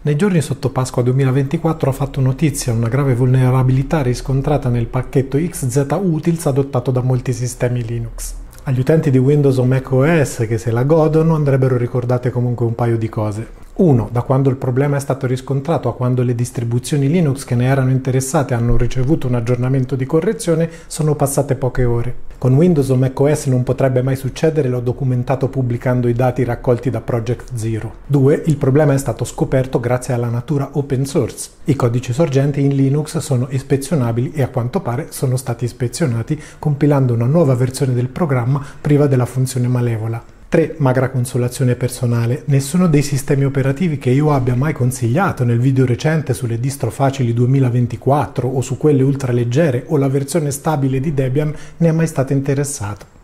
Nei giorni sotto Pasqua 2024 ha fatto notizia una grave vulnerabilità riscontrata nel pacchetto XZUtils adottato da molti sistemi Linux. Agli utenti di Windows o Mac OS che se la godono andrebbero ricordate comunque un paio di cose. 1. Da quando il problema è stato riscontrato a quando le distribuzioni Linux che ne erano interessate hanno ricevuto un aggiornamento di correzione sono passate poche ore. Con Windows o macOS non potrebbe mai succedere, l'ho documentato pubblicando i dati raccolti da Project Zero. 2. Il problema è stato scoperto grazie alla natura open source. I codici sorgenti in Linux sono ispezionabili e a quanto pare sono stati ispezionati compilando una nuova versione del programma priva della funzione malevola. 3. Magra consolazione personale. Nessuno dei sistemi operativi che io abbia mai consigliato nel video recente sulle distro facili 2024 o su quelle ultraleggere o la versione stabile di Debian ne è mai stato interessato.